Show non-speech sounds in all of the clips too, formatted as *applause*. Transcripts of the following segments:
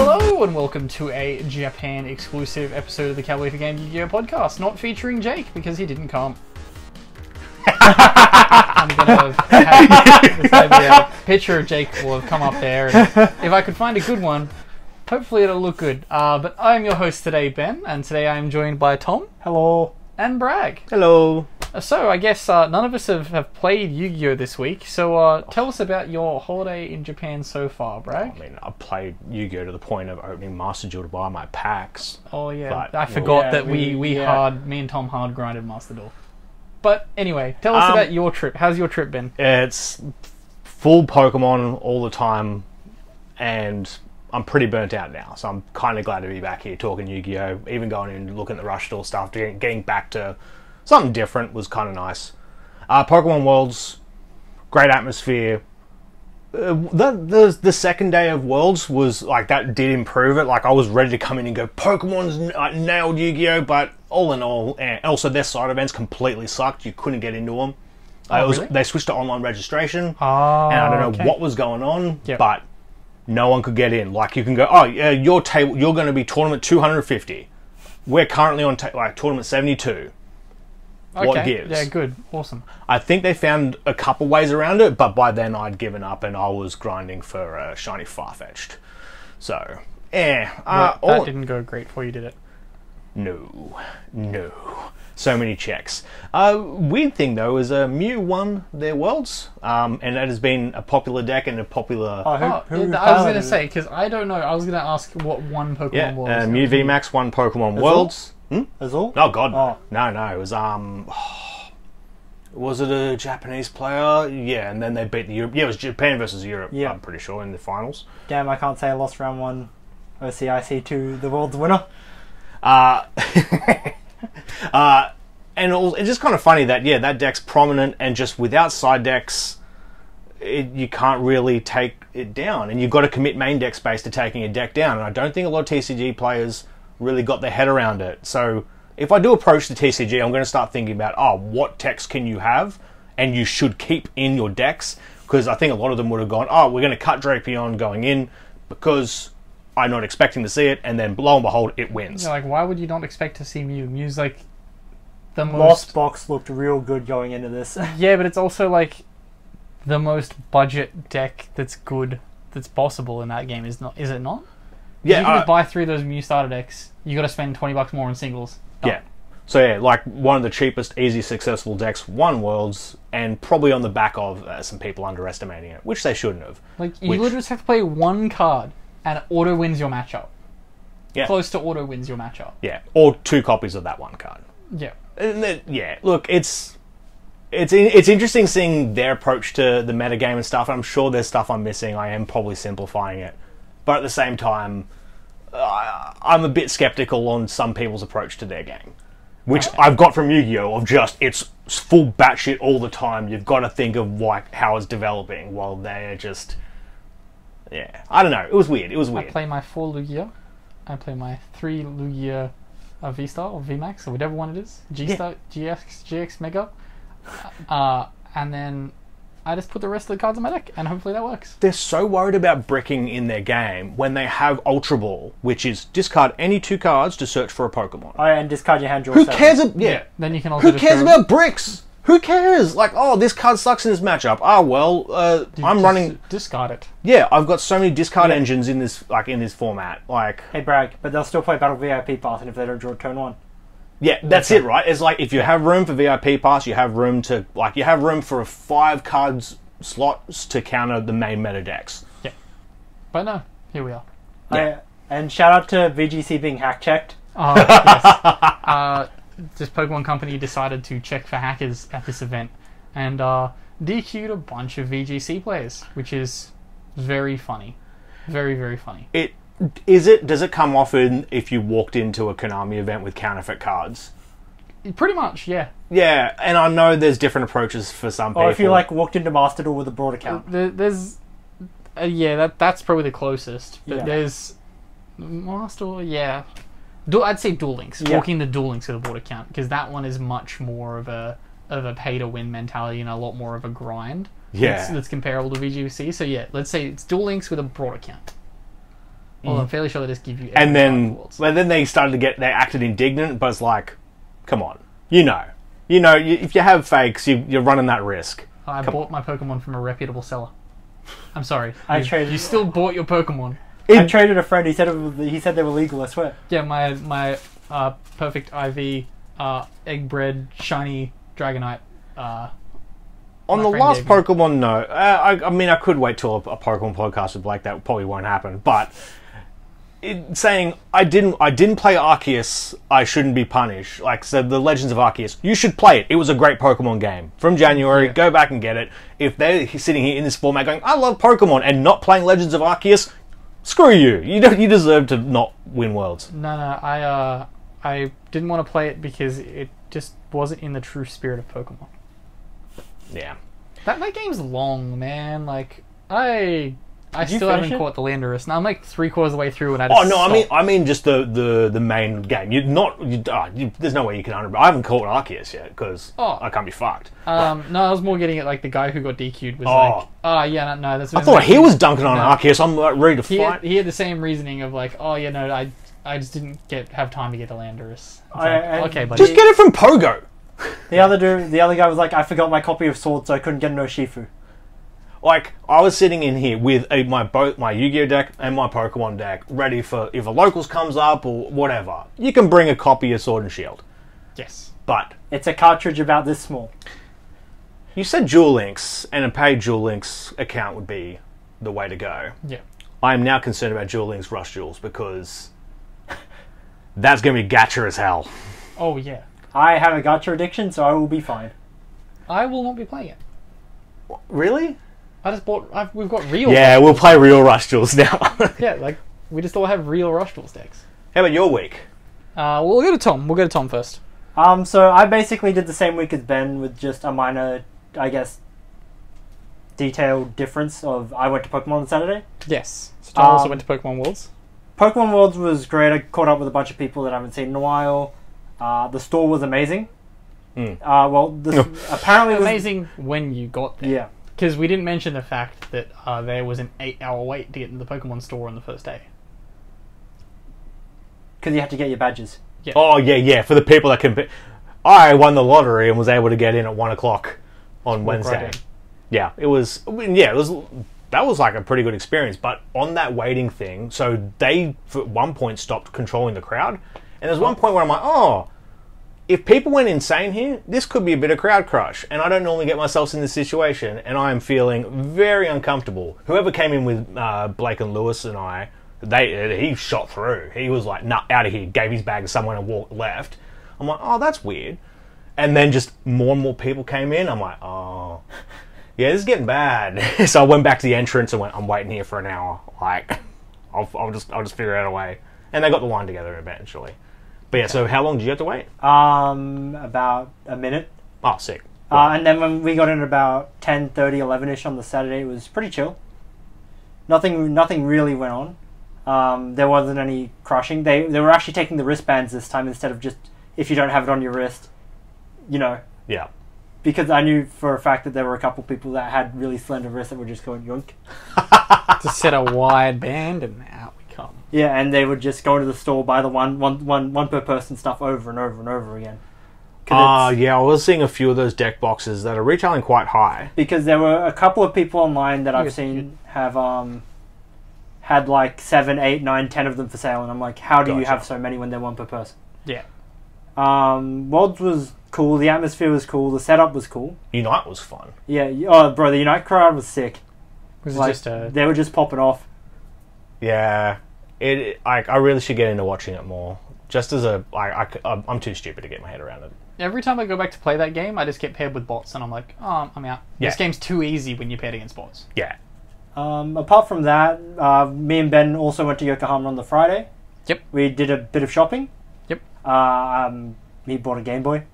Hello and welcome to a Japan exclusive episode of the Cowboy for Game Yu-Gi-Oh podcast, not featuring Jake because he didn't come. *laughs* I'm gonna have maybe a picture of Jake will have come up there. And if I could find a good one, hopefully it'll look good. Uh, but I'm your host today, Ben, and today I'm joined by Tom Hello. and Bragg. Hello. Uh, So I guess uh, none of us have, have played Yu-Gi-Oh this week. So uh, tell us about your holiday in Japan so far, Bragg. I mean, I played Yu-Gi-Oh to the point of opening Master Duel to buy my packs. Oh yeah, But- I forgot Yeah, that we we- we yeah. hard me and Tom hard grinded Master Duel. But anyway, tell us Um, about your trip. How's your trip been? It's full Pokemon all the time, and I'm pretty burnt out now. So I'm kind of glad to be back here talking Yu-Gi-Oh. Even going in and looking at the Rush Store stuff, getting, getting back to something different was kind of nice. Uh, Pokemon Worlds, great atmosphere. Uh, the, the the second day of Worlds was like that did improve it. Like I was ready to come in and go, Pokemon's n- uh, nailed Yu-Gi-Oh, but all in all, and also their side events completely sucked. You couldn't get into them. Uh, Oh, it was, really? They switched to online registration, Oh, and I don't know okay. what was going on, Yep. but no one could get in. Like you can go, oh yeah, your table, you're going to be tournament 250. We're currently on ta- like tournament 72. What Okay, gives? Yeah, good, awesome. I think they found a couple ways around it, but by then I'd given up and I was grinding for uh, shiny Farfetch'd. So, eh, uh, that, that all- didn't go great for you, did it? no, no. So many checks. Uh, weird thing though is uh, Mew won their worlds, um, and that has been a popular deck and a popular. Oh, who, who yeah, I was gonna say because I don't know. I was gonna ask what one Pokemon yeah, was. uh, Mew VMAX won Pokemon all? Worlds. Hmm? Azul? Oh God, Oh. no, no. It was um, *sighs* was it a Japanese player? Yeah, and then they beat the Europe. Yeah, it was Japan versus Europe. Yeah. I'm pretty sure in the finals. Damn, I can't say I lost round one OCIC to the world's winner. Uh, *laughs* uh, and it's just kind of funny that yeah, that deck's prominent, and just without side decks, it, you can't really take it down, and you've got to commit main deck space to taking a deck down. And I don't think a lot of TCG players really got their head around it. So if I do approach the TCG, I'm going to start thinking about oh, what text can you have, and you should keep in your decks because I think a lot of them would have gone oh, we're going to cut Drapion going in because. I'm not expecting to see it, and then lo and behold, it wins. Yeah, like why would you not expect to see Mew? Mew's like the most. Lost box looked real good going into this. *laughs* Yeah, but it's also like the most budget deck that's good that's possible in that game. Is not? Is it not? Yeah, you can uh, just buy three of those Mew starter decks. You got to spend twenty bucks more on singles. Done. yeah. So yeah, like one of the cheapest, easy, successful decks won worlds, and probably on the back of uh, some people underestimating it, which they shouldn't have. Like you Which- literally just have to play one card and auto wins your matchup. Yeah. Close to auto wins your matchup. Yeah, or two copies of that one card. Yeah. And then, yeah, look, it's it's it's interesting seeing their approach to the metagame and stuff. I'm sure there's stuff I'm missing. I am probably simplifying it, but at the same time, uh, I'm a bit skeptical on some people's approach to their game, which I've got from Yu-Gi-Oh! Of just it's full batshit all the time. You've got to think of like how it's developing, while they're just yeah. I don't know. It was weird. It was weird. I play my four Lugia. I play my three Lugia uh, V Star or V Max or whatever one it is. G Star, GX, GX Mega. Uh, and then I just put the rest of the cards in my deck and hopefully that works. they're so worried about bricking in their game when they have Ultra Ball, which is discard any two cards to search for a Pokemon. Oh, and discard your hand draw Who seven. cares? ab- yeah. Then you can also Who cares go- about bricks? Who cares? Like, oh, this card sucks in this matchup. Ah, well, uh, I'm just running. discard it. Yeah, I've got so many discard Yeah. engines in this, like in this format. Like, Hey, brag, but they'll still play Battle VIP pass, and if they don't draw turn one. Yeah, that's it, right? It's like if you have room for VIP pass, you have room to like you have room for a five cards slots to counter the main meta decks. Yeah, but no, here we are. Yeah. I- and shout out to VGC being hack checked. Uh, yes. *laughs* uh, this Pokemon company decided to check for hackers at this event and uh, DQ'd a bunch of VGC players, which is very funny. Very, very funny. It is it. Does it come often if you walked into a Konami event with counterfeit cards? Pretty much, yeah. Yeah, and I know there's different approaches for some people. Or if you like walked into Master Duel with a broad account. There, there's, uh, yeah, that that's probably the closest. But Yeah. there's Master, yeah. Du- I'd say Duel Links. Yeah. Walking the Duel Links with a board account because that one is much more of a of a pay to win mentality and a lot more of a grind. Yeah. that's, that's comparable to VGC. So yeah, let's say it's Duel Links with a broad account. Well, I'm fairly sure they just give you. and then Worlds. well, then they started to get they acted indignant, but it's like, come on, you know, you know, you, if you have fakes, you, you're running that risk. I come bought my Pokemon from a reputable seller. I'm sorry. I you, traded- you still bought your Pokemon. I traded a friend. He said it was, he said they were legal. I swear. Yeah, my my uh, perfect IV uh, egg bred shiny Dragonite. Uh, On My the friend last gave me. Pokemon, no. Uh, I, I mean, I could wait till a, a Pokemon podcast with like That probably won't happen. But it, saying I didn't, I didn't play Arceus, I shouldn't be punished. Like said, the Legends of Arceus, you should play it. It was a great Pokemon game from January. Yeah. Go back and get it. If they're sitting here in this format going, I love Pokemon, and not playing Legends of Arceus, screw you. You don't. You deserve to not win worlds. no, no, I uh, I didn't want to play it because it just wasn't in the true spirit of Pokemon. Yeah. That that game's long, man. Like I. I Did you still finish haven't it? caught the Landorus. Now I'm like three quarters of the way through, and I just Oh no, I mean. I mean just the the the main game. You're not. You, ah, you, there's no way you can. Under, I haven't caught Arceus yet because Oh. I can't be fucked. um, no, I was more getting it like the guy who got DQ'd was Oh. like, oh yeah, no, no that's. I thought he was dunking on No. Arceus. I'm like, ready to He fight. had, he had the same reasoning of like, oh yeah, no, I I just didn't get have time to get the Landorus. It's I- like, I- okay, buddy. Just get it from Pogo. The other dude, the other guy was like, I forgot my copy of Sword, so I couldn't get no Shifu. Like I was sitting in here with a, my both my Yu-Gi-Oh deck and my Pokemon deck, ready for if a locals comes up or whatever. You can bring a copy of Sword and Shield, yes. but It's a cartridge about this small. you said Duel Links and a paid Duel Links account would be the way to go. Yeah. I am now concerned about Duel Links Rush Duels because *laughs* that's going to be gacha as hell. Oh yeah. I have a gacha addiction, so I will be fine. I will not be playing it. Really? I just bought. I've, we've got real. Yeah, we'll play real Rush Duels now. *laughs* Yeah, like we just all have real Rush Duels decks. How about your week? Uh, we'll go to Tom. We'll go to Tom first. Um, so I basically did the same week as Ben with just a minor, I guess, detailed difference of I went to Pokemon on Saturday. Yes. So Tom also Um, went to Pokemon Worlds. Pokemon Worlds was great. I caught up with a bunch of people that I haven't seen in a while. Uh, the store was amazing. Mm. Uh, well, this *laughs* apparently was Amazing when you got there. Yeah, Because we didn't mention the fact that uh, there was an eight-hour wait to get into the Pokemon store on the first day. because you had to get your badges. Oh yeah, yeah. For the people that can, be- I won the lottery and was able to get in at one o'clock on Walk Wednesday. right yeah, it was. I mean, yeah, it was. That was like a pretty good experience. But on that waiting thing, so they at one point stopped controlling the crowd, and there's one point where I'm like, oh. If people went insane here, this could be a bit of crowd crush, and I don't normally get myself in this situation, and I am feeling very uncomfortable. Whoever came in with uh, Blake and Lewis and I, they he shot through. He was like, "Nah, out of here!" Gave his bag to someone and walked left. I'm like, "Oh, that's weird." And then just more and more people came in. I'm like, "Oh, *laughs* yeah, this is getting bad." *laughs* so I went back to the entrance and went, "I'm waiting here for an hour. Like, *laughs* I'll, I'll just I'll just figure out a way." And they got the line together eventually. But yeah, so how long did you have to wait? Um, about a minute. Oh, sick. Uh, and then when we got in about 10, 11-ish on the Saturday, it was pretty chill. Nothing, nothing really went on. Um, there wasn't any crushing. They they were actually taking the wristbands this time instead of just if you don't have it on your wrist, you know. Yeah. Because I knew for a fact that there were a couple people that had really slender wrists that were just going yoink. *laughs* to set a wide band, and out we come. Yeah, and they would just go to the store, buy the one, one, one, one per person stuff over and over and over again. Ah, it's- yeah, I was seeing a few of those deck boxes that are retailing quite high. because there were a couple of people online that I've Yes, seen have um had like seven, eight, nine, ten of them for sale, and I'm like, how do you have so many when they're one per person? Yeah. Um, Worlds was cool. The atmosphere was cool. The setup was cool. Unite was fun. Yeah. Oh, bro, the Unite crowd was sick. Was it Like just a they were just popping off. Yeah, it. it- Like I really should get into watching it more. Just as a, like, I, I'm- I'm too stupid to get my head around it. every time I go back to play that game, I just get paired with bots, and I'm like, oh, I'm out. Yeah. This game's too easy when you're paired against bots. Yeah. Um, apart from that, uh, me and Ben also went to Yokohama on the Friday. Yep. We did a bit of shopping. Yep. Uh, um, he bought a Game Boy.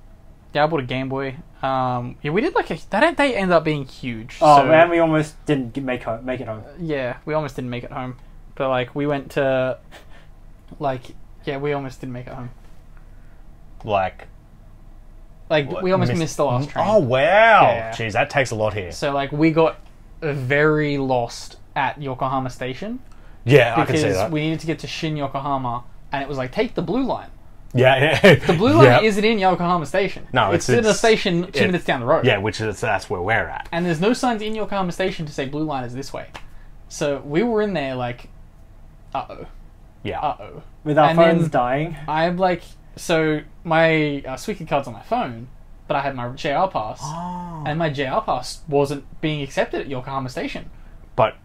Yeah, I bought a Game Boy. Um, yeah, we did like a. That day ended up being huge. Oh, so, and we almost didn't make home, make it home. Yeah, we almost didn't make it home. But like, we went to. Like, yeah, we almost didn't make it home. Like Like, we almost miss- missed the last train. Oh wow! Yeah. Jeez, that takes a lot here. So like, we got very lost at Yokohama Station. Yeah, I can because see that. we needed to get to Shin Yokohama, and it was like take the blue line. yeah, *laughs* yeah. The blue line yeah. isn't in Yokohama Station. No, it's, it's- in a station two it- minutes down the road. Yeah, which is that's where we're at. and there's no signs in Yokohama Station to say blue line is this way. So we were in there like, uh oh, Yeah. uh oh. With our And phones dying. I'm like, so my uh, Suica card's on my phone, but I had my JR pass, Oh. and my JR pass wasn't being accepted at Yokohama Station. But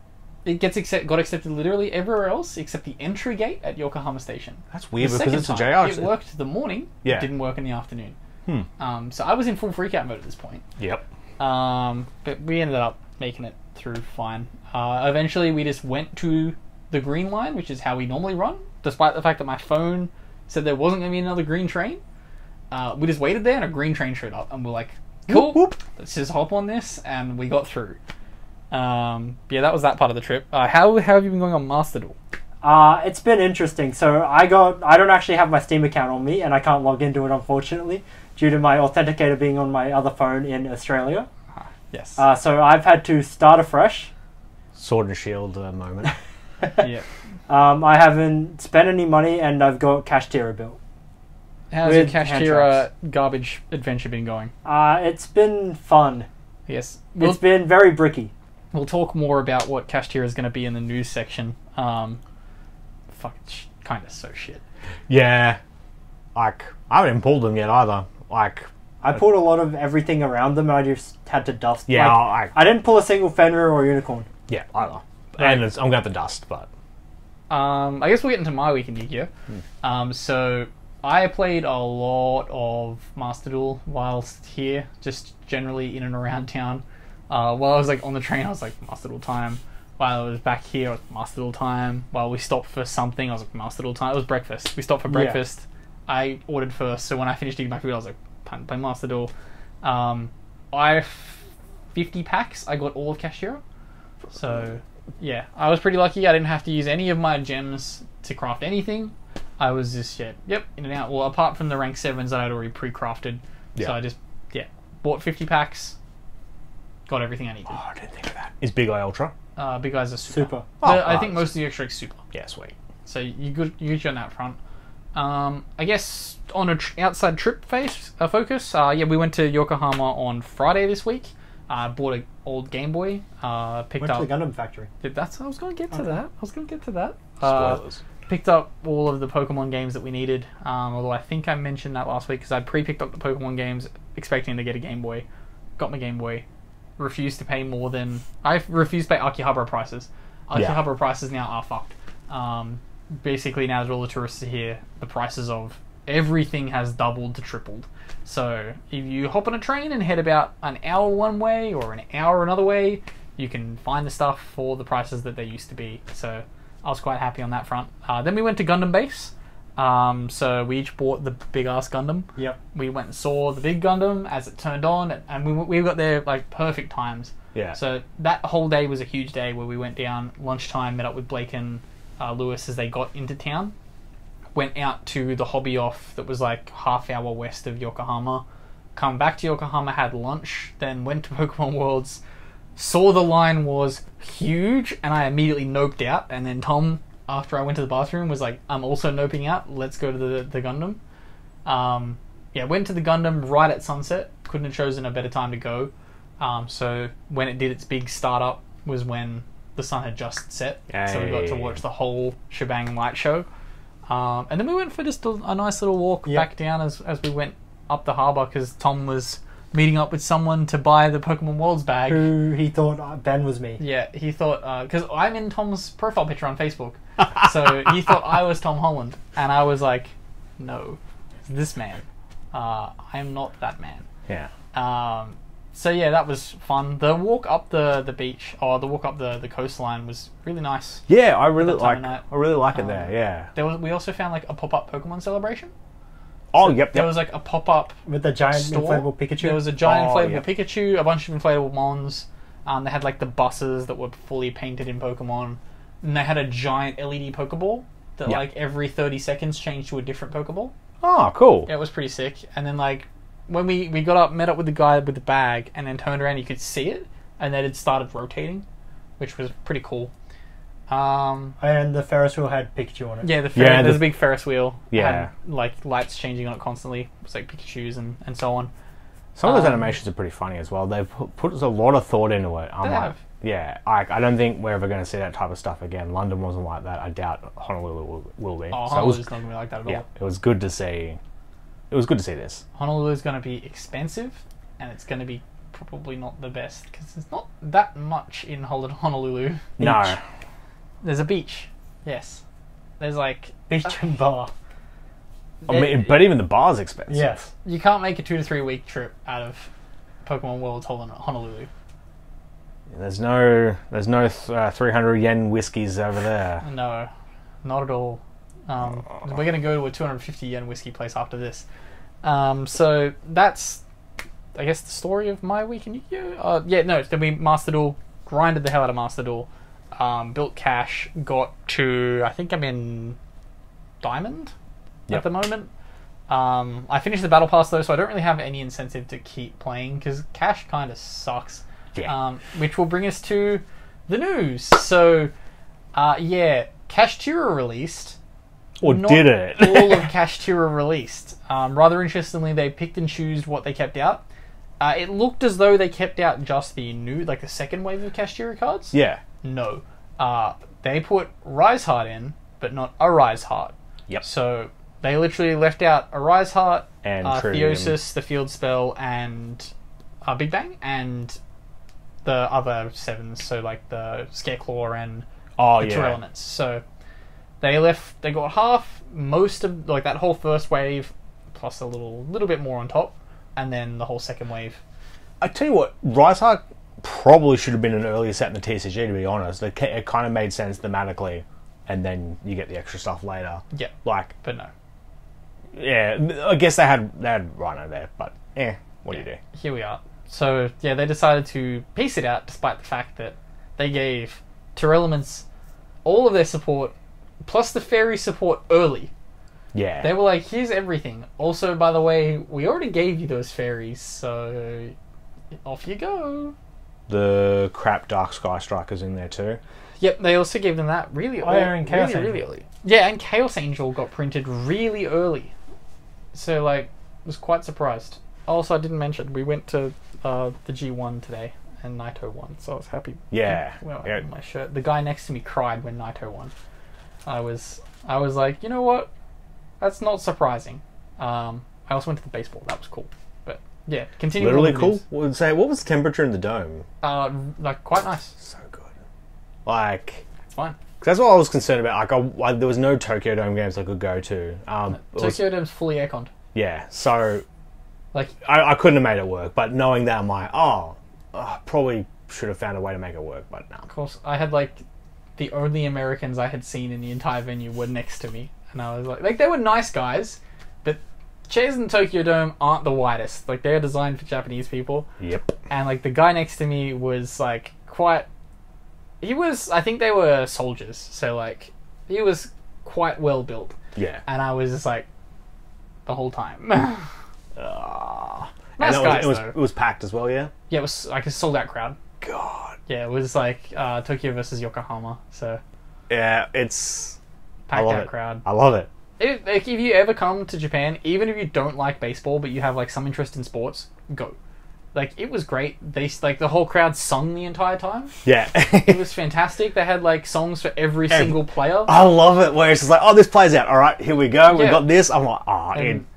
It gets accept- got accepted literally everywhere else except the entry gate at Yokohama Station. that's The weird because it's a time, JR. It worked the morning. Yeah. It didn't work in the afternoon. Hmm. Um, so I was in full freakout mode at this point. Yep. Um, but we ended up making it through fine. Uh, eventually, we just went to the green line, which is how we normally run, despite the fact that my phone said there wasn't going to be another green train. Uh, we just waited there, and a green train showed up, and we're like, "Cool, Whoop, whoop. let's just hop on this," and we got through. Um, yeah, that was that part of the trip. Uh, how, how have you been going on Master Duel? Uh, it's been interesting. So I got I don't actually have my Steam account on me, and I can't log into it unfortunately due to my authenticator being on my other phone in Australia. Yes. Uh, so I've had to start afresh. Sword and shield uh, moment. *laughs* *laughs* yeah. Um, I haven't spent any money, and I've got Kashtira built. How's your Cash hand Kashtira garbage adventure been going? Uh, it's been fun. Yes. We'll, It's been very bricky. we'll talk more about what Kashtira is going to be in the news section. Um, fuck, it's kind of so shit. yeah. Like I haven't pulled them yet either. Like I pulled a lot of everything around them, and I just had to dust. yeah, Like, I, I didn't pull a single Fenrir or Unicorn. yeah either. And it's, I'm gonna have to dust, but Um, I guess we'll get into my week in Yu-Gi-Oh. Um, so I played a lot of Master Duel whilst here, just generally in and around town. Uh, while I was like on the train, I was like Master Duel time. While I was back here, it was Master Duel time. While we stopped for something, I was like Master Duel time. It was breakfast. We stopped for Yeah. breakfast. I ordered first, so when I finished eating my food, I was like, time to play Master Duel. Um, I fifty packs. I got all of Kashtira. So yeah, I was pretty lucky. I didn't have to use any of my gems to craft anything. I was just yeah, yep, in and out. Well, apart from the rank sevens that I'd already pre-crafted, so I just yeah bought fifty packs, got everything I needed. oh, I didn't think of that. Is Big Eye Ultra? Uh, big guys are super. Super. The- Oh, I right. think most of the extra is super. Yeah, sweet. So you good you good on that front. Um, I guess on a tr- outside trip face uh, focus. Uh, yeah, we went to Yokohama on Friday this week. Uh, bought an old Game Boy. Uh, picked Went to up. the Gundam factory. That's I was going to get to Okay. that. I was going to get to that. Uh, Spoilers. picked up all of the Pokemon games that we needed. Um, although I think I mentioned that last week because I pre-picked up the Pokemon games, expecting to get a Game Boy. Got my Game Boy. Refused to pay more than I refused to pay Akihabara prices. Yeah. Akihabara prices now are fucked. Um, basically, now that all the tourists are here, the prices of everything has doubled to tripled. So if you hop on a train and head about an hour one way or an hour another way, you can find the stuff for the prices that they used to be. So I was quite happy on that front. Uh, then we went to Gundam Base. Um, so we each bought the big ass Gundam. Yep. We went and saw the big Gundam as it turned on, and we, we got there like perfect times. Yeah. So that whole day was a huge day where we went down lunchtime, met up with Blake and uh, Lewis as they got into town. Went out to the hobby off that was like half hour west of Yokohama. Come back to Yokohama, had lunch, then went to *laughs* Pokemon Worlds. Saw the line was huge, and I immediately noped out. And then Tom, after I went to the bathroom, was like, "I'm also noping out. Let's go to the the Gundam." Um, yeah, went to the Gundam right at sunset. Couldn't have chosen a better time to go. Um, so when it did its big startup was when the sun had just set. So we got to watch the whole shebang light show. Um, and then we went for just a, a nice little walk Yep. back down as, as we went up the harbour because Tom was meeting up with someone to buy the Pokemon Worlds bag. Who he thought uh, Ben was me. Yeah, he thought because I'm in Tom's profile picture on Facebook, *laughs* so he thought I was Tom Holland, and I was like, "No, it's this man. Uh, I am not that man." Yeah. Um, so yeah, that was fun. The walk up the, the beach or the walk up the, the coastline was really nice. Yeah, I really like. I really like it Um, there. Yeah. There was we also found like a pop up Pokemon celebration. Oh, yep. There yep. was like a pop up With the giant store. inflatable Pikachu. There was a giant Oh, inflatable yeah. Pikachu, a bunch of inflatable Mons. Um, they had like the buses that were fully painted in Pokemon, and they had a giant LED Pokeball that Yeah. like every thirty seconds changed to a different Pokeball. Oh, cool. Yeah, it was pretty sick. And then like when we we got up, met up with the guy with the bag, and then turned around, you could see it, and then it started rotating, which was pretty cool. Um, And the Ferris wheel had Pikachu on it. yeah, the fer- Yeah, there's the- a big Ferris wheel. Yeah. had, like lights changing on it constantly. It's like Pikachu's and, and so on. Some of those Um, animations are pretty funny as well. They've put, put a lot of thought into it. I'm They like, have. yeah, I, I don't think we're ever going to see that type of stuff again. London wasn't like that. I doubt Honolulu will, will be. Oh, so it was, Honolulu's not gonna be like that at yeah, all. it was good to see. It was good to see this. Honolulu is gonna be expensive, and it's gonna be probably not the best because there's not that much in *laughs* Honolulu. No, There's a beach, yes. There's like *laughs* Beach and bar. *laughs* I mean, but even the bar's expensive. Yes. you can't make a two to three week trip out of Pokemon World Honolulu. There's no, there's no uh, 300 yen whiskies over there. No, not at all. Um, we're gonna go to a 250 yen whiskey place after this. Um, so that's, I guess, the story of my week in Yu-Gi-Oh. Uh, yeah, no, then we Master Duel, grinded the hell out of Master Duel, um, built cash, got to I think I'm in Diamond Yep. at the moment. Um, I finished the battle pass though, so I don't really have any incentive to keep playing because cash kind of sucks. Yeah. Um, which will bring us to the news. So, uh, yeah, Kashtira released. Or Not did it? all of *laughs* Kashtira released. Um, rather interestingly, they picked and chose what they kept out. Uh, it looked as though they kept out just the new, like the second wave of Kashtira cards. yeah. No. Uh, they put Rise Heart in, but not a Rise Heart. Yep. So they literally left out a Rise Heart, And uh. Theosis, the Field Spell, and uh, Big Bang, and the other sevens. So like the Scareclaw and Oh the Two yeah. Elements. So they left. They got half, most of like that whole first wave, plus a little, little bit more on top, and then the whole second wave. I tell you what, Rise probably should have been an earlier set in the TCG. To be honest, it, it kind of made sense thematically, and then you get the extra stuff later. Yeah, Like, but no. yeah, I guess they had they had Rhino there, but eh, what do you do? here we are. So yeah, they decided to piece it out, despite the fact that they gave Tearlaments all of their support, plus the fairy support early. Yeah, They were like, "Here's everything." Also, by the way, we already gave you those fairies, so off you go. the crap Dark Sky Strikers in there too. Yep, they also gave them that really Oh, early, and Chaos really, really early. Yeah, and Chaos Angel got printed really early, so like was quite surprised. Also, I didn't mention we went to uh, the G1 today, and Naito won, so I was happy. Yeah, Well, yeah. my shirt. The guy next to me cried when Naito won. I was, I was like, you know what? That's not surprising. Um, I also went to the baseball. That was cool. But yeah, continue. Literally cool. Would say, what was the temperature in the dome? Uh, like quite nice. So good. Like, It's fine. 'cause that's what I was concerned about. Like, I, I, there was no Tokyo Dome games I could go to. Um, it was- Tokyo Dome's fully airconned. yeah, so Like I, I couldn't have made it work. But knowing that, I'm like, oh, uh, probably should have found a way to make it work. But no. Of course, I had like the only Americans I had seen in the entire venue were next to me, and I was like, like they were nice guys, but chairs in Tokyo Dome aren't the widest. Like they're designed for Japanese people, Yep. and like the guy next to me was like quite. He was, I think they were soldiers, so like he was quite well built, Yeah. and I was just like, the whole time. *laughs* Ah. Nice it was, guys, it was, though. it was packed as well. Yeah. yeah, it was like a sold out crowd. God. Yeah, it was like uh, Tokyo versus Yokohama, so Yeah, it's. Packed out it. crowd. I love it. If, like, if you ever come to Japan, even if you don't like baseball but you have like some interest in sports, go. Like it was great. They like the whole crowd sung the entire time. Yeah. It was fantastic. They had like songs for every Every- single player. I love it where it's just like, oh, this plays out. All right, here we go. We Yeah. got this. I'm like, ah, and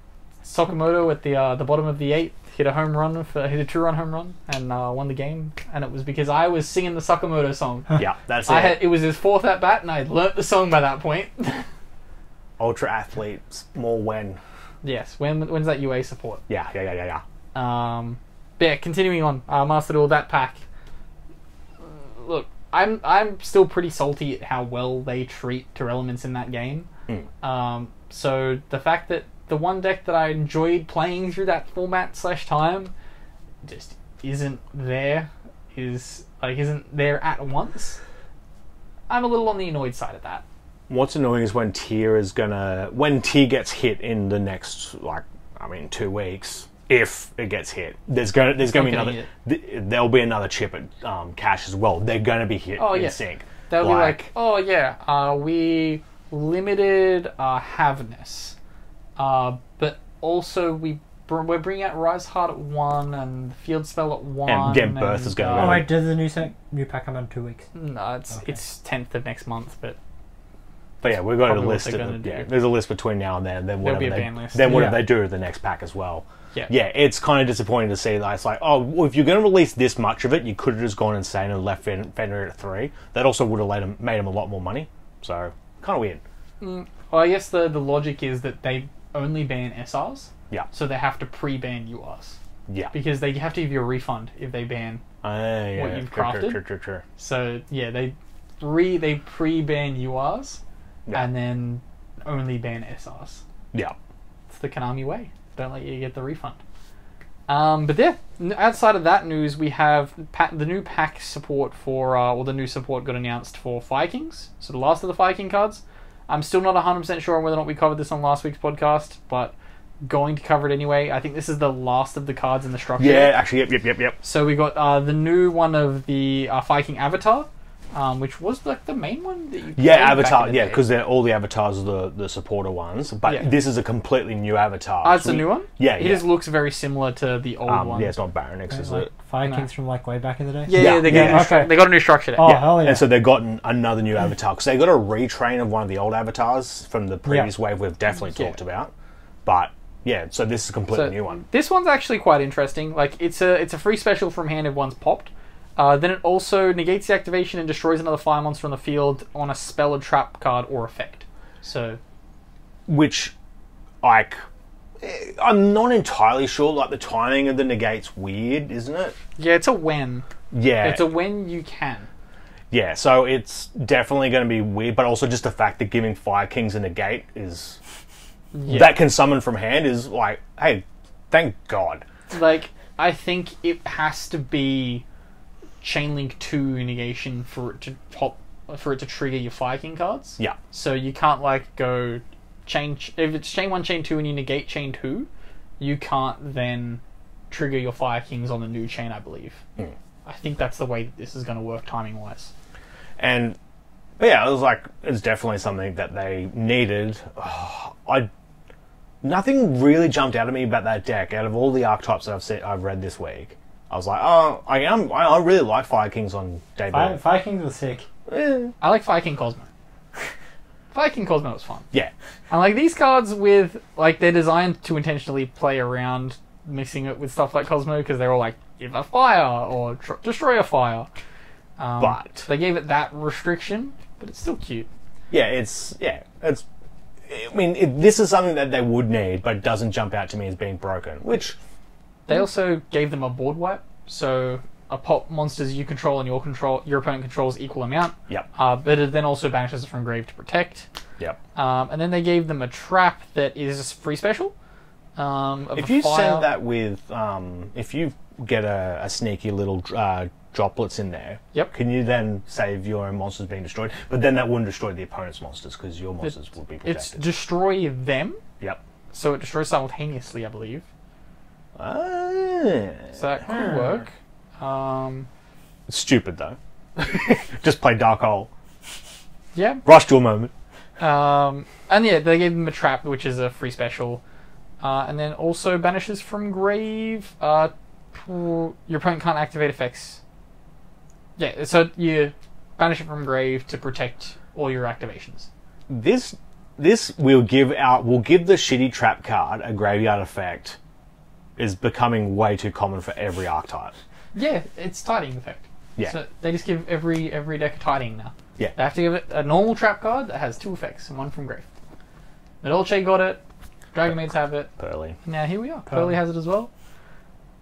Sakamoto at the uh, the bottom of the eighth hit a home run for hit a two run home run and uh, won the game. And it was because I was singing the Sakamoto song. *laughs* yeah, that's it. I had it was his fourth at bat, and I had learnt the song by that point. *laughs* Ultra athletes, more when. yes. When when's that UA support? Yeah, yeah, yeah, yeah, yeah. Um, but yeah, continuing on, uh, Master Duel that pack. Uh, Look, I'm I'm still pretty salty at how well they treat Tearlaments in that game. Mm. Um, so the fact that the one deck that I enjoyed playing through that format slash time just isn't there is like isn't there at once. I'm a little on the annoyed side of that. What's annoying is when tier is gonna when tier gets hit in the next like I mean two weeks. If it gets hit, there's gonna there's gonna be not another. Th- there'll be another chip at um, cash as well. They're gonna be hit Oh, in yeah. sync. They'll be Like- like, oh yeah, uh, we limited uh, Havnis, uh, but also we br- we're bringing out Rise Heart at one and Field Spell at one. And Gem Birth is gonna Oh go. wait, does the new set, new pack come out in two weeks? No, it's Okay. it's tenth of next month, but But yeah, we've got Probably a what list. they're Of gonna the, yeah, there's a list between now and then. and Then There'll whatever be a they, ban list. then whatever Yeah. they do the next pack as well. yeah, Yeah, it's kind of disappointing to see that it's like, oh, well, if you're going to release this much of it, you could have just gone insane and left Fen- Fenrir at three. That also would have made him, made him a lot more money. So kind of weird. Well, I guess the the logic is that they only ban SRs, Yeah, so they have to pre-ban URs yeah. because they have to give you a refund if they ban. Uh, yeah, you've crafted? True, true, true. So yeah, they re they pre-ban URs Yeah. and then only ban SRs. Yeah. It's the Konami way. Don't let you get the refund. Um, but yeah, outside of that news, we have pa- the new pack support for, uh, or the new support got announced for Vikings. So the last of the Viking cards. I'm still not 100% sure on whether or not we covered this on last week's podcast, but going to cover it anyway. I think this is the last of the cards in the structure. Yeah, actually, yep, yep, yep, yep. So we got uh, the new one of the uh, Viking Avatar, um, which was like the main one that you Yeah, Avatar. Yeah, because they're all the avatars are the the supporter ones, but Yeah. this is a completely new avatar. Oh, it's So a we- new one. Yeah, It yeah. just looks very similar to the old Um, one. yeah, it's not Baronix, is like it? Vikings No. from like way back in the day. Yeah, Yeah, they, got yeah, a new okay. they got a new structure. Oh yeah. hell yeah! And so they've gotten another new avatar because they got a retrain of one of the old avatars from the previous wave we've definitely Yeah. talked about. But yeah, so this is a completely So, new one. This one's actually quite interesting. Like it's a it's a free special from hand if one's popped. Uh, then it also negates the activation and destroys another fire monster on the field on a spell or trap card or effect. So Which, like, eh, I'm not entirely sure. Like the timing of the negate's weird, isn't it? yeah, it's a when. Yeah, It's a when you can. yeah. So it's definitely going to be weird, but also just the fact that giving Fire Kings a negate is Yeah. that can summon from hand is like, hey, thank God. like I think it has to be Chainlink two negation for it to pop for it to trigger your Fire King cards. Yeah, So you can't like go chain if it's chain one, chain two, and you negate chain two, you can't then trigger your Fire Kings on the new chain. I believe. Mm. I think that's the way that this is going to work timing wise. and but yeah, it was like it's definitely something that they needed. I nothing really jumped out at me about that deck. Out of all the archetypes that I've seen, I've read this week, I was like, oh, I am. I, I really like Fire Kings on debut. Fire Kings was sick. Eh, I like Fire King Cosmo. *laughs* Fire King Cosmo was fun. yeah, And like these cards with like they're designed to intentionally play around mixing it with stuff like Cosmo because they're all like give a fire or tr- destroy a fire. Um, But- they gave it that restriction, but it's still cute. yeah. It's yeah. It's. I mean, it, this is something that they would need, but it doesn't jump out to me as being broken. Which They also gave them a board wipe, so a pop monsters you control and your control your opponent controls equal amount. yep, Uh, but it then also banishes it from grave to protect. yep. Um, and then they gave them a trap that is free special. Um, of If you fire. send that with, um, if you get a, a sneaky little uh, droplets in there, Yep. can you then save your own monsters being destroyed? But then that wouldn't destroy the opponent's monsters because your monsters would be protected. it's destroy them, Yep. so it destroys simultaneously, I believe. Ah. So that could work. Um, Stupid though. *laughs* Just play Dark Hole. yeah. Rush to a moment. Um, and yeah, they gave him a trap, which is a free special. Uh, and then also banishes from grave. Uh, your opponent can't activate effects. Yeah, so you banish it from grave to protect all your activations. This this will give out will give the shitty trap card a graveyard effect. Is becoming way too common for every archetype. Yeah, it's tidying effect. Yeah. So they just give every every deck a tidying now. Yeah. They have to give it a normal trap card that has two effects and one from grave. Dolce got it. Dragon Maids have it. Purrely. Now here we are. Pearl. Purrely has it as well.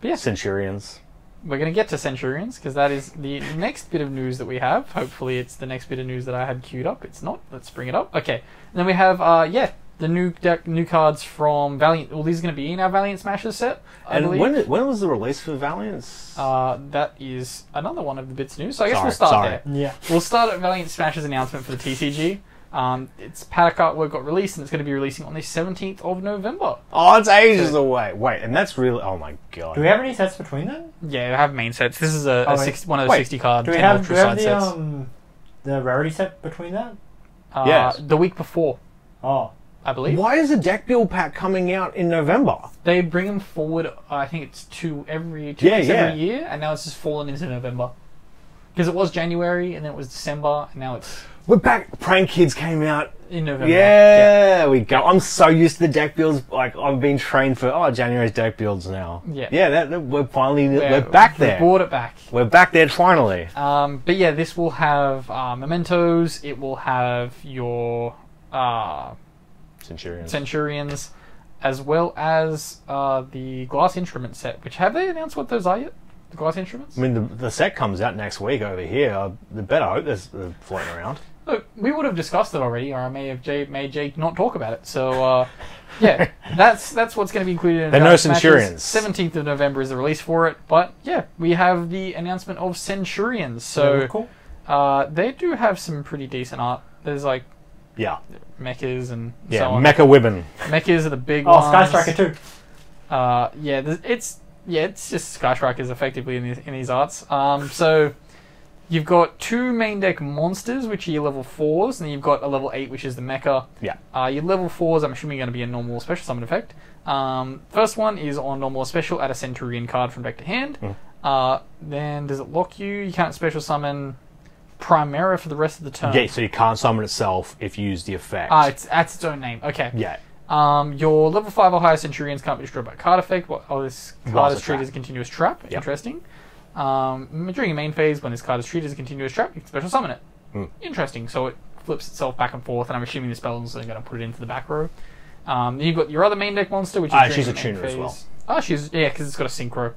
But yeah, Centurions. we're going to get to Centurions because that is the next bit of news that we have. Hopefully, it's the next bit of news that I had queued up. It's not. Let's bring it up. Okay. And then we have, uh, yeah, the new deck, new cards from Valiant. Well, these are going to be in our Valiant Smashers set. I And believe. when when was the release for Valiant? uh, that is another one of the bits news. So I guess Sorry, we'll start sorry. there. Yeah. We'll start at Valiant Smashers announcement for the TCG. Um, its paddock artwork got released and it's going to be releasing on the 17th of November. oh, it's ages So- away. Wait, and that's really. Oh my god. Do we have any sets between them? Yeah, we have main sets. This is a, Oh, a six, one of the Wait, 60 card Do we have, do we have the um the rarity set between that? Uh, Yes. The week before, Oh, I believe. Why is the deck build pack coming out in November? They bring them forward. I think it's two every two Yeah, weeks yeah. every year, and now it's just fallen into November. Because it was January, and then it was December, and now it's We're back. Prank Kids came out. in November. Yeah, we go. I'm so used to the deck builds. Like I've been trained for oh January's deck builds now. Yeah. yeah. That, that- we're finally we're back we there. Brought it back. We're back there finally. Um, but yeah, this will have uh, mementos. It will have your uh, Centurions. centurions, as well as uh, the glass instrument set. Which have they announced what those are yet? The glass instruments. I mean, the, the set comes out next week over here. I the better hope there's uh, floating around. Look, we would have discussed it already, or I may have Jay, made Jake not talk about it. So, uh, yeah, *laughs* that's that's what's going to be included in They're no Centurions. 17th of November is the release for it, but yeah, we have the announcement of Centurions. So, cool. uh, they do have some pretty decent art. There's like Yeah, mechas and yeah. so on. Mecha Women. Mechas are the big Oh, ones. Sky Striker too. Uh, yeah, there's- it's yeah, it's just Sky Strikers effectively in these, in these arts. Um, so you've got two main deck monsters, which are your level fours, and you've got a level eight, which is the mecha. Yeah. Uh, your level fours, I'm assuming, are going to be a normal or special summon effect. Um, first one is on normal or special, add a Centurion card from deck to hand. Mm. Uh, then does it lock you? You can't special summon Primera for the rest of the turn. Yeah, so you can't summon itself if you use the effect. Ah, it's that's its own name. Okay. yeah. Um, your level 5 or higher Centurions can't be destroyed by card effect. What, oh, this card is treated as a continuous trap. Yep. Interesting. Um, during your main phase, when this card is treated as a continuous trap, you can special summon it. Hmm. Interesting. So it flips itself back and forth, and I'm assuming the spells are going to put it into the back row. Um, you've got your other main deck monster, which is Ah, she's a tuner as well. Oh, she's yeah, because it's got a synchro.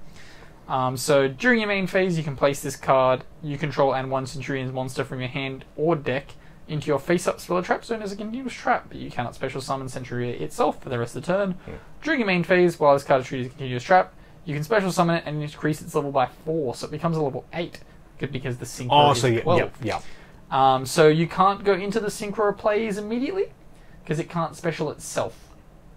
Um, so during your main phase, you can place this card you control and one Centurion's monster from your hand or deck into your face-up spell trap zone as a continuous trap, but you cannot special summon Centuria itself for the rest of the turn. During your main phase, while this card is treated as a continuous trap, you can special summon it and increase its level by four, so it becomes a level eight. Good because the synchro Oh, is so yeah, 12. yeah, yeah. Um, so you can't go into the synchro plays immediately because it can't special itself.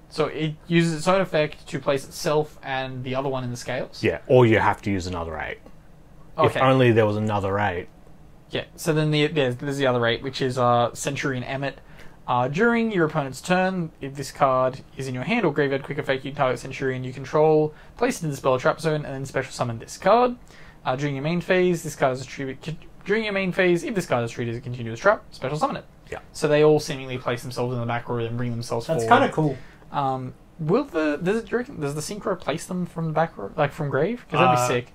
So it uses its own effect to place itself and the other one in the scales. Yeah, or you have to use another eight. Okay. If only there was another eight. Yeah. So then the there's, there's the other eight, which is uh, Centurion Emmet. Uh, during your opponent's turn, if this card is in your hand or graveyard, quick effect, you target Centurion you control, place it in the spell trap zone, and then special summon this card. Uh, during your main phase, this card is treated. During your main phase, if this card is treated as a continuous trap, special summon it. Yeah. So they all seemingly place themselves in the back row and bring themselves That's forward. kind of cool. Um, will the does it does the synchro place them from the back row, like from grave? Because that'd Uh, be sick.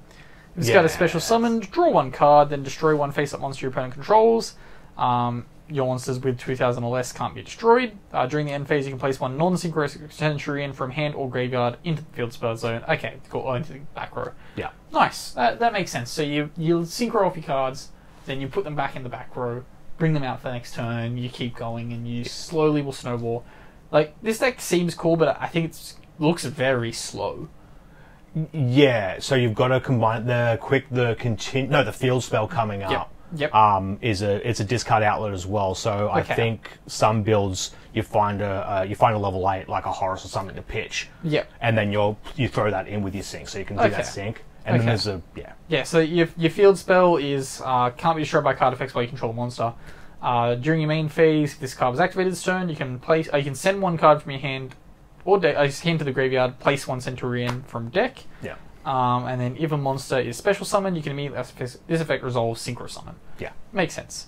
It's got a special summon, draw one card, then destroy one face-up monster your opponent controls. Um, your monsters with 2,000 or less can't be destroyed. Uh, during the end phase, you can place one non-synchro Centurion from hand or graveyard into the field spell zone. Okay, cool. Or into the back row. Yeah. Nice. That, that makes sense. So you you synchro off your cards, then you put them back in the back row, bring them out for the next turn. You keep going, and you slowly will snowball. Like this deck seems cool, but I think it looks very slow. Yeah, so you've got to combine the quick, the continue. No, the field spell coming up. Yep. Um, is a it's a discard outlet as well. So I think some builds you find a uh, you find a level eight like a Horus or something to pitch, Yep. and then you'll you throw that in with your sync, so you can do Okay. that sync. And Okay. then there's a yeah Yeah, so your, your field spell is uh, can't be destroyed by card effects while you control a monster. Uh, during your main phase, this card was activated this turn, you can place uh, you can send one card from your hand or deck uh, hand to the graveyard, place one Centurion from deck, yeah um, and then if a monster is special summoned, you can immediately this effect resolves synchro summon. yeah. Makes sense.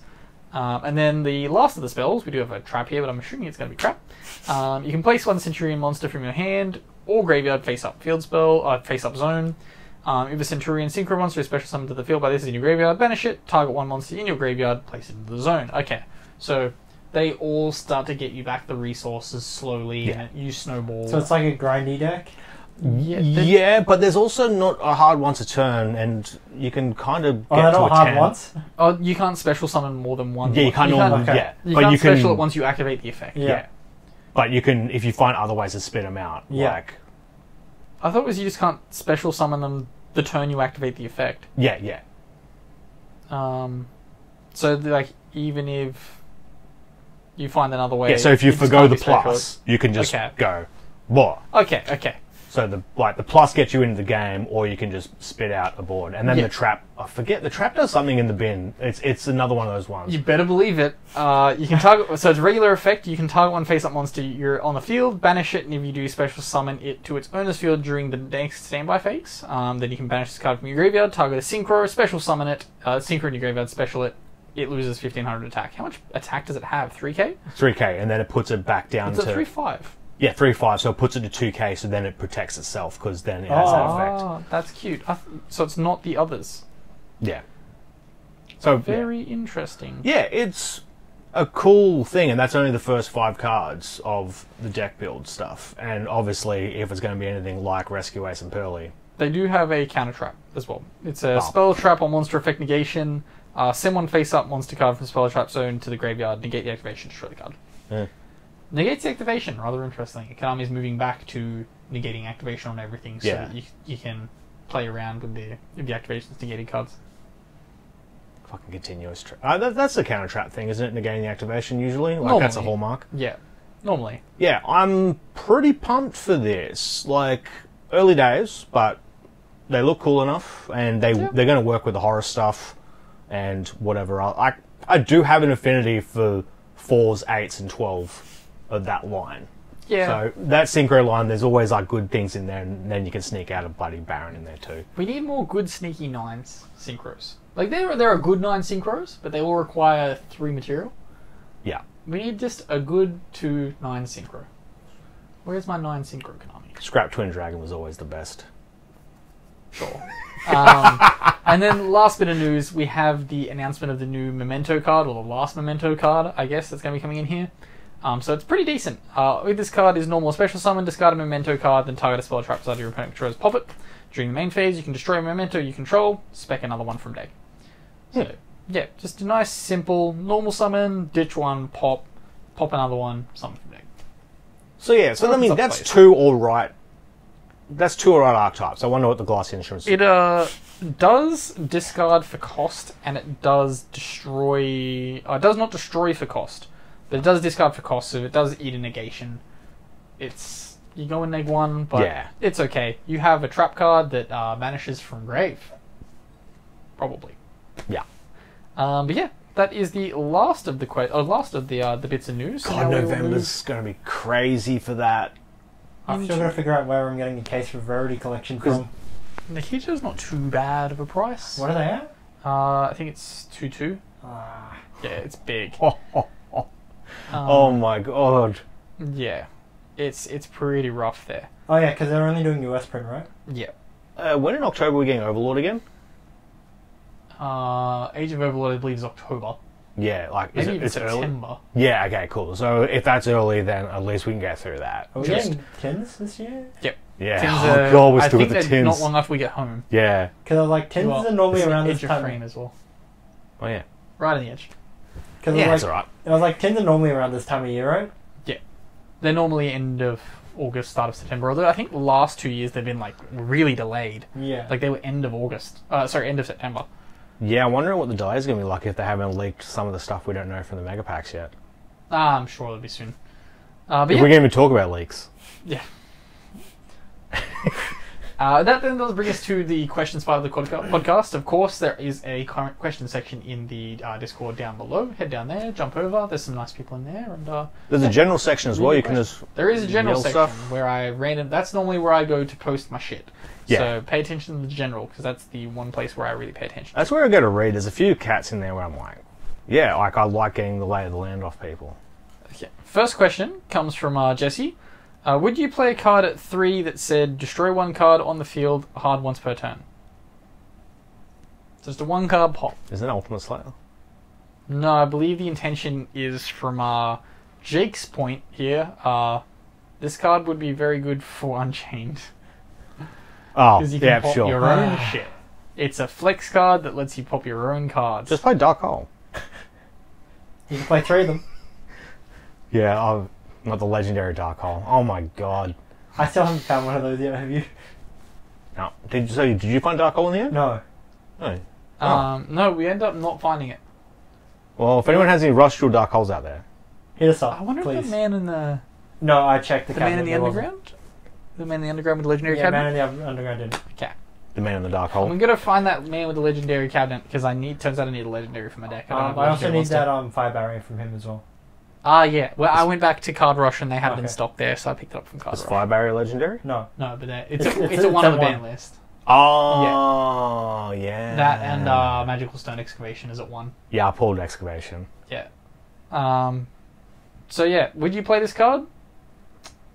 Um, and then the last of the spells, we do have a trap here, but I'm assuming it's going to be trap. Um, you can place one Centurion monster from your hand or graveyard face up field spell, uh, face up zone. Um, if a Centurion Synchro monster is special summoned to the field by this is in your graveyard, banish it, target one monster in your graveyard, place it into the zone. Okay, so they all start to get you back the resources slowly, Yeah. and you snowball. So it's like a grindy deck. yeah, Yeah, but there's also not a hard one to turn, and you can kind of Oh, get they're to not a hard 10. ones. oh, you can't special summon more than one. Yeah, you mon- can't you normally. okay. Yeah, You but can't you can. special it once you activate the effect. Yeah. yeah, but you can if you find other ways to spit them out. Yeah. Like, I thought it was you just can't special summon them the turn you activate the effect. yeah, yeah. Um, so like even if you find another way, Yeah, so if you forgo the special. plus, you can just Okay. go. What? Okay, okay. So the like the plus gets you into the game, or you can just spit out a board, and then Yeah. the trap. I forget the trap does something in the bin. It's it's another one of those ones. You better believe it. Uh, you can target. So it's a regular effect. You can target one face-up monster you're on the field, banish it, and if you do, special summon it to its owner's field during the next standby phase. Um, then you can banish this card from your graveyard, target a synchro, special summon it, uh, synchro in your graveyard, special it. It loses 1500 attack. How much attack does it have? 3k? Three K, and then it puts it back down It's to 3 5. Yeah three five. So it puts it to two K. So then it protects itself because then it has that effect. Ah, that's cute. I th- so it's not the others. Yeah. So yeah. Very interesting. yeah, it's a cool thing, and that's only the first five cards of the deck build stuff. And obviously, if it's going to be anything like Rescue Ace and Purrely, They do have a counter trap as well. It's a Oh. spell trap on monster effect negation. Uh, send one face up monster card from spell trap zone to the graveyard. Negate the activation. Destroy the card. Yeah. Negates the activation. Rather interesting. Konami's moving back to negating activation on everything, so Yeah. that you you can play around with the with the activations negating cards. fucking continuous trap. Uh, that, that's the counter trap thing, isn't it? Negating the activation usually. Like that's a Normally. hallmark. Yeah, normally. Yeah, I'm pretty pumped for this. Like early days, but they look cool enough, and they Yeah. they're going to work with the horror stuff and whatever. I I, I do have an affinity for fours, eights, and twelve of that line. Yeah, So that synchro line, there's always like good things in there, and then you can sneak out a bloody Baron in there too. we need more good sneaky nines synchros. Like there are there are good nine synchros, but they all require three material. Yeah. We need just a good two nine synchro. Where's my nine synchro Konami? Scrap Twin Dragon was always the best. Sure. um, *laughs* and then last bit of news, we have the announcement of the new Memento card, or the last Memento card, I guess, that's going to be coming in here. Um, so it's pretty decent. Uh, with this card is normal special summon, discard a Memento card, then target a spell trap beside your opponent controls pop it. During the main phase, you can destroy a Memento you control, spec another one from deck. So, yeah, just a nice, simple, normal summon, ditch one, pop, pop another one, summon from deck. So yeah, so I Opens mean that's place. two all right. That's two all right archetypes. I wonder what the glass insurance. It uh does discard for cost, and it does destroy. Uh, it does not destroy for cost, but it does discard for cost. So it does eat a negation. It's you go in neg one, but Yeah. it's okay. You have a trap card that uh, vanishes from grave, probably. yeah. Um, but yeah, that is the last of the que- uh, last of the uh, the bits of news. So God, now we November's going to be crazy for that. I'm still gonna figure out where I'm getting a case for Rarity collection from. move- The Hija's not too bad of a price. What are they at? Uh, I think it's two two. Ah, Yeah, it's big. *laughs* Um, oh my god. Yeah, it's it's pretty rough there. oh yeah, because they're only doing US print, right? Yeah. Uh, when in October are we getting Overlord again? Uh, Age of Overlord, I believe, is October. Yeah, like is Maybe it, even it's early. Yeah, okay, cool. So if that's early, then at least we can get through that. Are we Just- getting tins this year? Yep. Yeah. Tins oh are- god, we're I still think with the they're tins. not long after we get home. Yeah. Because like, tins Well, are normally it's the around this edge of time. frame as well. Oh yeah. Right on the edge. Because Yeah, I was it's like, alright. I was like, tins are normally around this time of year, right? Yeah, they're normally end of August, start of September. Although I think the last two years they've been like really delayed. Yeah. Like they were end of August. Uh, sorry, end of September. Yeah, I'm wondering what the delay is going to be like if they haven't leaked some of the stuff we don't know from the mega packs yet. Ah, I'm sure it'll be soon. Uh, but If yeah, we can even talk about leaks. Yeah. *laughs* Uh, that then does bring us to the questions part of the podcast. Of course, there is a current question section in the uh, Discord down below. Head down there, jump over. There's some nice people in there, and uh, There's a general section as well. You can just there is a general section stuff. where I random. That's normally where I go to post my shit. Yeah. So pay attention to the general because that's the one place where I really pay attention. That's where I go to read. There's a few cats in there where I'm like, yeah, like I like getting the lay of the land off people. Okay. First question comes from uh, Jesse. Uh, would you play a card at three that said destroy one card on the field hard once per turn? Just a one card pop. Isn't it Ultimate Slayer? No, I believe the intention is from uh, Jake's point here. Uh, this card would be very good for Unchained *laughs* Oh, because you can yeah, pop sure. your own *sighs* shit. It's a flex card that lets you pop your own cards. Just play Dark Hole. You can play three of them. *laughs* Yeah, I've, not the legendary Dark Hole. Oh my god. I still haven't found one of those yet, have you? No. Did you, so did you find Dark Hole in the end? No. No. um, no, we end up not finding it. Well, if anyone has any Rush Dark Holes out there, Hit us up, I wonder please. if the man in the No, I checked the, the man in the there wasn't. underground. The man in the underground with the legendary Yeah, cabinet. Man in the Underground did. Okay. The man in the dark hole. I'm gonna find that man with the legendary cabinet because I need. Turns out I need a legendary for my deck. I, Um, a I also need monster. that um, Fire Barrier from him as well. Ah, yeah. Well, I went back to Card Rush and they had it in Okay. stock there, so I picked it up from Card Is Rush. Fire Barrier legendary? No. No, but uh, it's, It's- a, it's- it's, a it's one a on the one. ban list. Oh, yeah. That and uh, Magical Stone Excavation is at one. Yeah, I pulled excavation. Yeah. Um. So yeah, would you play this card?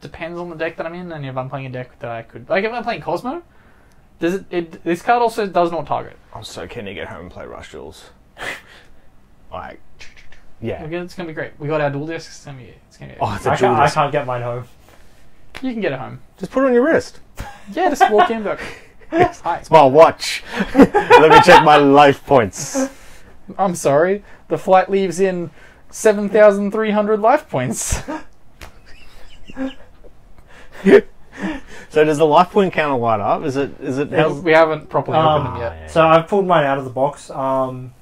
Depends on the deck that I'm in, and if I'm playing a deck that I could, like if I'm playing Kozmo, does it? it this card also does not target. I'm so keen to get home and play Rush Duels. *laughs* like, yeah. Okay, It's gonna be great. We got our dual discs. It's gonna be. It's gonna be. Oh, it's a I dual can't, I can't get mine home. You can get it home. Just put it on your wrist. *laughs* Yeah, just walk in. But *laughs* hi. It's my watch. *laughs* Let me check my life points. I'm sorry. The flight leaves in seven thousand three hundred life points. So does the life point counter light up? Is it? Is it? How's, we haven't properly Um, opened them yet. So I've pulled mine out of the box. Um,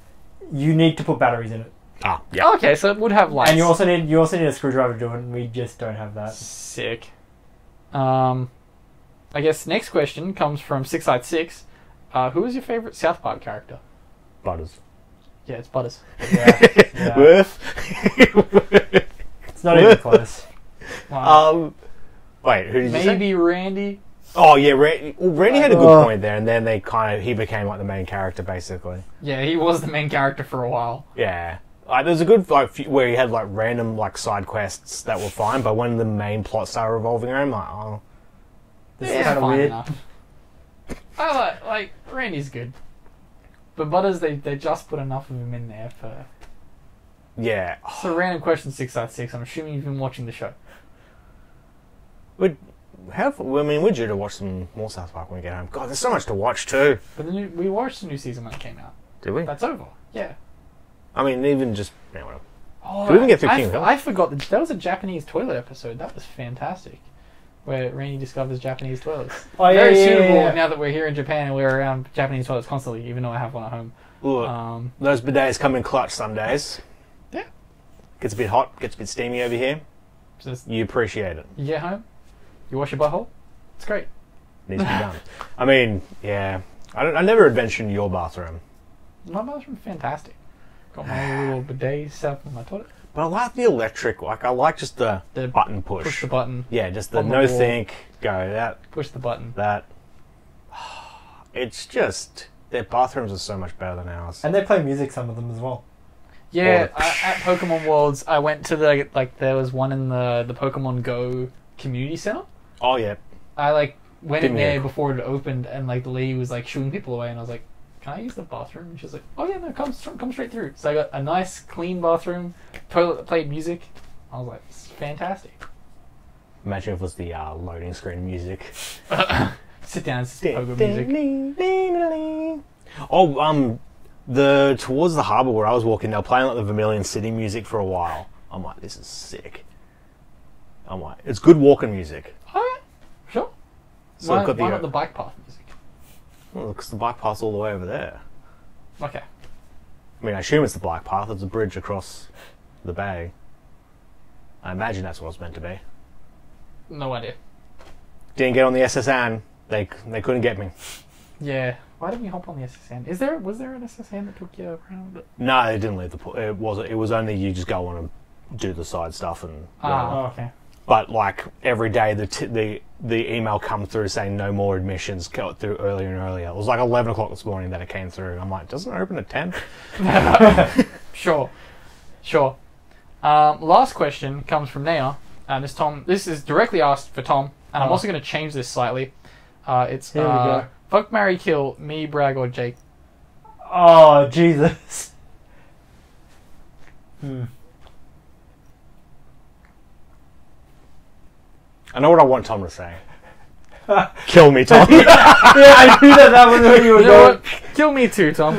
you need to put batteries in it, ah, yeah. Okay, so it would have lights. and you also need you also need a screwdriver to do it. And we just don't have that. Sick. Um, I guess next question comes from Six Side Six. Uh, who is your favorite South Park character? Butters. Yeah, it's Butters. Yeah, *laughs* yeah. Worth. It's not even close. Wow. um. Wait, who did you say? Maybe Randy. Oh yeah, Randy, well, Randy had a good Uh. point there, and then they kind of he became like the main character basically. Yeah, he was the main character for a while. Yeah, like there's a good like few, where he had like random like side quests that were fine, but when the main plot started revolving around, like oh, This is kind of weird. enough. I like like Randy's good, but Butters they they just put enough of him in there for. yeah, So random question six side six. I'm assuming you've been watching the show. would have I mean we're due to watch some more South Park when we get home. God, there's so much to watch too. But the new, we watched the new season when it came out. Did we? That's over. Yeah. I mean, even just yeah, whatever. Oh, Did we even get through I, King Hill? I forgot that that was a Japanese toilet episode. That was fantastic, where Randy discovers Japanese toilets. Oh yeah, Very yeah, yeah, suitable yeah. now that we're here in Japan and we're around Japanese toilets constantly, even though I have one at home. Look, Um, those bidets come in clutch some days. Yeah. Gets a bit hot, gets a bit steamy over here. just You appreciate it. you get home, you wash your butthole. It's great. Needs to be done. I mean, yeah. I, don't, I never adventured in your bathroom. My bathroom's fantastic. Got my little bidet set up on my toilet. But I like the electric. Like, I like just the, The button push. Push the button. yeah, just the on the no wall. think, go, that, Push the button. that. *sighs* It's just, their bathrooms are so much better than ours. And they play music, some of them as well. Yeah, Or- I, at Pokemon Worlds, I went to the like there was one in the the Pokemon Go community center. Oh, yeah. I like went in Didn't there before it opened, and like the lady was like shooing people away, and I was like, "Can I use the bathroom?" And she was like, "Oh yeah, no, come come straight through." So I got a nice clean bathroom, toilet that played music. I was like, "It's fantastic." Imagine if it was the uh, loading screen music. *laughs* Sit down, it's Pogo music. Oh, um, the towards the harbour where I was walking, they were playing like the Vermilion City music for a while. I'm like, this is sick. I'm like, it's good walking music. Oh yeah, sure. So why I've got why uh, not the bike path music? Well, because the bike path's all the way over there. Okay. I mean, I assume it's the bike path. It's a bridge across the bay. I imagine that's what it's meant to be. No idea. Didn't get on the SSN. They they couldn't get me. Yeah. Why didn't we hop on the SSN? Is there was there an SSN that took you around? No, they didn't leave the. It was it was only you just go on and do the side stuff and. Ah, okay. But like every day, the t- the the email comes through saying no more admissions. Go through earlier and earlier. It was like eleven o'clock this morning that it came through. I'm like, doesn't it open at ten? *laughs* Sure, sure. Um, last question comes from Naya, and this Tom. This is directly asked for Tom, and I'm Oh. also going to change this slightly. Uh, it's Here we uh, go. fuck, marry, kill me, brag or Jake. Oh Jesus. Hmm. I know what I want Tom to say. *laughs* Kill me, Tom. *laughs* yeah, I knew that that was where you were You know going. what? Kill me too, Tom.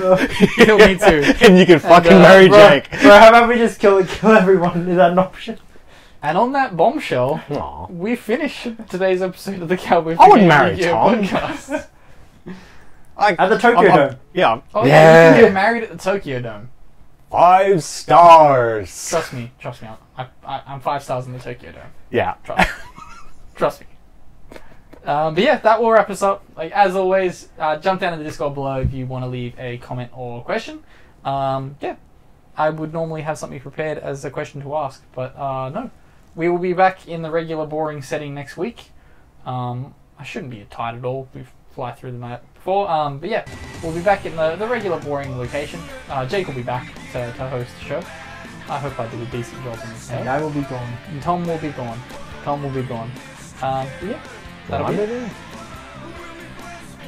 kill me too. *laughs* and you can fucking uh, marry Bro, Jake. bro, how about we just kill kill everyone? Is that an option? And on that bombshell, Aw. we finish today's episode of the Cowboy. I would Fingers marry Yu-Gi-Oh! Tom. podcast. I, At the Tokyo I'm- I'm- Dome. Yeah. Oh yeah, you can yeah. get married at the Tokyo Dome. Five stars. Trust me, trust me. I, I, I'm five stars in the Tokyo Dome. Yeah. Trust, trust me. Um, but yeah, that will wrap us up. Like as always, uh, jump down in the Discord below if you want to leave a comment or question. Um, yeah, I would normally have something prepared as a question to ask, but uh, no. We will be back in the regular boring setting next week. Um, I shouldn't be tired at all. We fly through the night before. Um, but yeah, we'll be back in the, the regular boring location. Uh, Jake will be back to, to host the show. I hope I do a decent job in this. And I will be gone. And Tom will be gone. Tom will be gone. But yeah, that'll be it.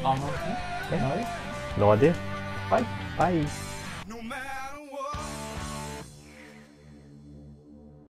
Um, yeah. No, No idea. bye. Bye.